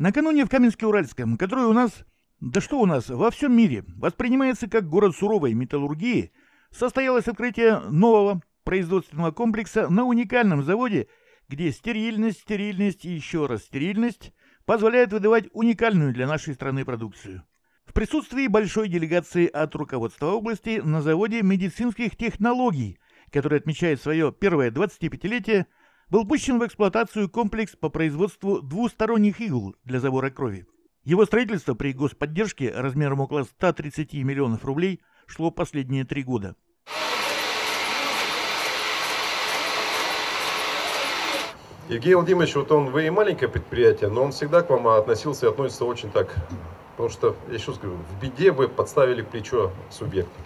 Накануне в Каменске-Уральском, который у нас, да что у нас, во всем мире, воспринимается как город суровой металлургии, состоялось открытие нового производственного комплекса на уникальном заводе, где стерильность, стерильность и еще раз стерильность позволяет выдавать уникальную для нашей страны продукцию. В присутствии большой делегации от руководства области на заводе медицинских технологий, который отмечает свое первое 25-летие, был пущен в эксплуатацию комплекс по производству двусторонних игл для забора крови. Его строительство при господдержке размером около 130 миллионов рублей шло последние три года. Евгений Владимирович, вот он, вы и маленькое предприятие, но он всегда к вам относился и относится очень так, потому что, я еще скажу, в беде вы подставили плечо субъекта.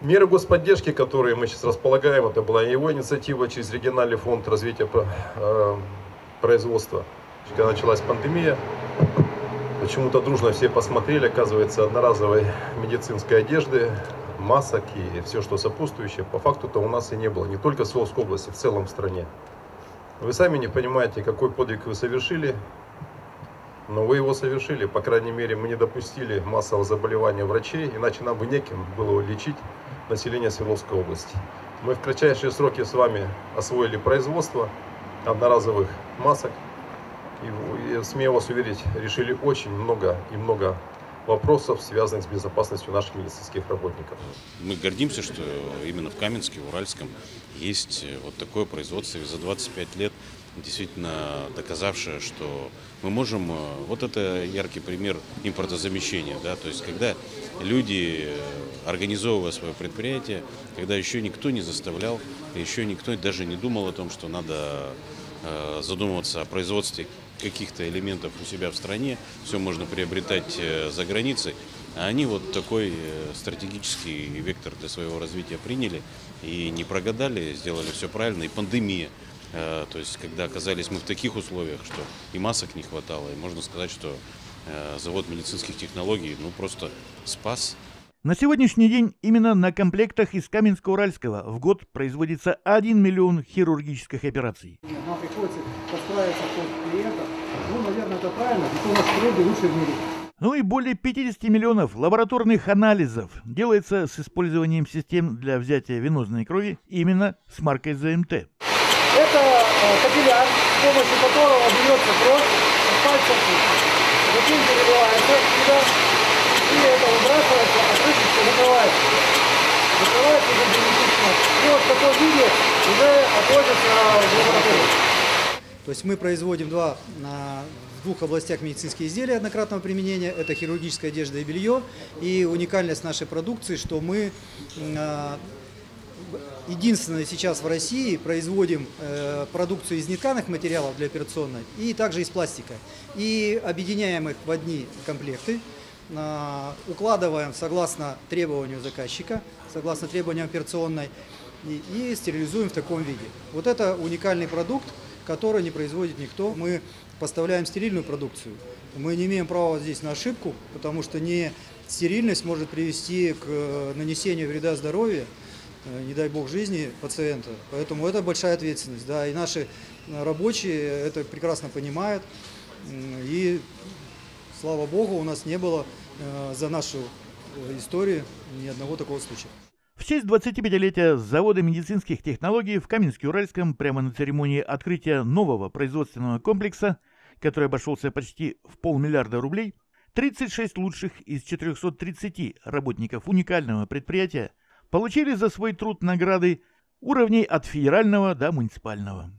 Меры господдержки, которые мы сейчас располагаем, это была его инициатива через региональный фонд развития э, производства. Когда началась пандемия, почему-то дружно все посмотрели, оказывается, одноразовой медицинской одежды, масок и все, что сопутствующее, по факту-то у нас и не было, не только в Свердловской области, в целом в стране. Вы сами не понимаете, какой подвиг вы совершили, но вы его совершили. По крайней мере, мы не допустили массового заболевания врачей, иначе нам бы неким было лечить население Свердловской области. Мы в кратчайшие сроки с вами освоили производство одноразовых масок. И, и смею вас уверить, решили очень много и много вопросов, связанных с безопасностью наших медицинских работников. Мы гордимся, что именно в Каменске, в Уральском есть вот такое производство. И за 25 лет действительно доказавшее, что мы можем... Вот это яркий пример импортозамещения. Да? То есть когда люди, организовывая свое предприятие, когда еще никто не заставлял, еще никто даже не думал о том, что надо э, задумываться о производстве каких-то элементов у себя в стране, все можно приобретать э, за границей. А они вот такой э, стратегический вектор для своего развития приняли и не прогадали, сделали все правильно. И пандемия, э, то есть когда оказались мы в таких условиях, что и масок не хватало, и можно сказать, что завод медицинских технологий ну просто спас на сегодняшний день именно на комплектах из Каменска-Уральского в год производится 1 миллион хирургических операций. Нам приходится подстраиваться под клиента. Ну, наверное, это правильно, это у нас тренды лучше в мире. Ну и более 50 миллионов лабораторных анализов делается с использованием систем для взятия венозной крови именно с маркой ЗМТ. Это э, капилляр, с помощью которого берется кровь, пальцев, затем переливается сюда, и это выбрасывается, а крышечка закрывается. Закрывается герметично. И вот в таком виде уже отводится в лабораторию. То есть мы производим два, в двух областях медицинские изделия однократного применения. Это хирургическая одежда и белье. И уникальность нашей продукции, что мы а, единственное сейчас в России производим э, продукцию из нетканых материалов для операционной и также из пластика. И объединяем их в одни комплекты укладываем согласно требованию заказчика, согласно требованиям операционной, и, и стерилизуем в таком виде. Вот это уникальный продукт, который не производит никто. Мы поставляем стерильную продукцию. Мы не имеем права здесь на ошибку, потому что не стерильность может привести к э, нанесению вреда здоровью, э, не дай бог жизни пациента. Поэтому это большая ответственность. Да, и наши рабочие это прекрасно понимают. И слава богу, у нас не было э, за нашу историю ни одного такого случая. В честь 25-летия завода медицинских технологий в Каменске-Уральском прямо на церемонии открытия нового производственного комплекса, который обошелся почти в полмиллиарда рублей, 36 лучших из 430 работников уникального предприятия получили за свой труд награды уровней от федерального до муниципального.